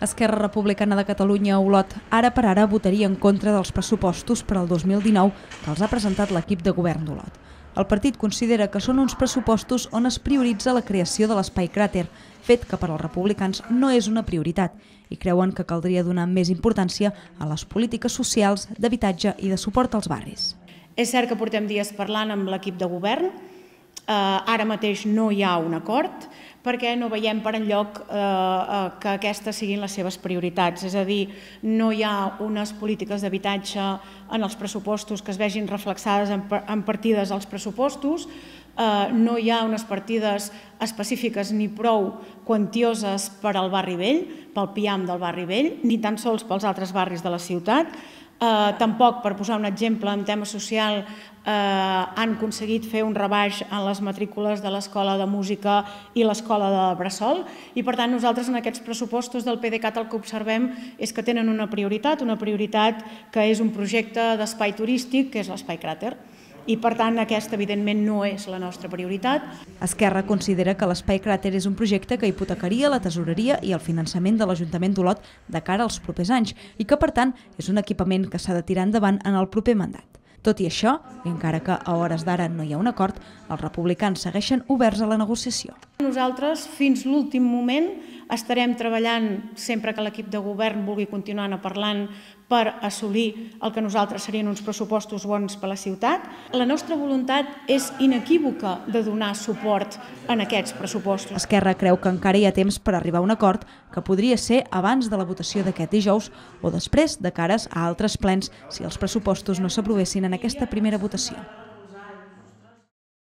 Esquerra Republicana de Catalunya, Olot, ara per ara votaria en contra dels pressupostos per al 2019 que els ha presentat l'equip de govern d'Olot. El partit considera que són uns pressupostos on es prioritza la creació de l'espai cràter, fet que per als republicans no és una prioritat, i creuen que caldria donar més importància a les polítiques socials, d'habitatge i de suport als barris. És cert que portem dies parlant amb l'equip de govern, eh, ara mateix no hi ha un acord, perquè no veiem per enlloc eh, eh, que aquestes siguin les seves prioritats. És a dir, no hi ha unes polítiques d'habitatge en els pressupostos que es vegin reflexades en, en partides als pressupostos, eh, no hi ha unes partides específiques ni prou quantioses per al barri vell, pel PIAM del barri vell, ni tan sols pels altres barris de la ciutat, Eh, tampoc, per posar un exemple en tema social, eh, han aconseguit fer un rebaix en les matrícules de l'Escola de Música i l'Escola de Bressol. I per tant nosaltres en aquests pressupostos del PDeCAT el que observem és que tenen una prioritat, una prioritat que és un projecte d'espai turístic que és l'espai cràter i per tant aquesta evidentment no és la nostra prioritat. Esquerra considera que l'Espai Cràter és un projecte que hipotecaria la tesoreria i el finançament de l'Ajuntament d'Olot de cara als propers anys i que per tant és un equipament que s'ha de tirar endavant en el proper mandat. Tot i això, i encara que a hores d'ara no hi ha un acord, els republicans segueixen oberts a la negociació. Nosaltres, fins l'últim moment, estarem treballant sempre que l'equip de govern vulgui continuar parlant per assolir el que nosaltres serien uns pressupostos bons per a la ciutat. La nostra voluntat és inequívoca de donar suport en aquests pressupostos. Esquerra creu que encara hi ha temps per arribar a un acord que podria ser abans de la votació d'aquest dijous o després de cares a altres plens si els pressupostos no s'aprovessin en aquesta primera votació.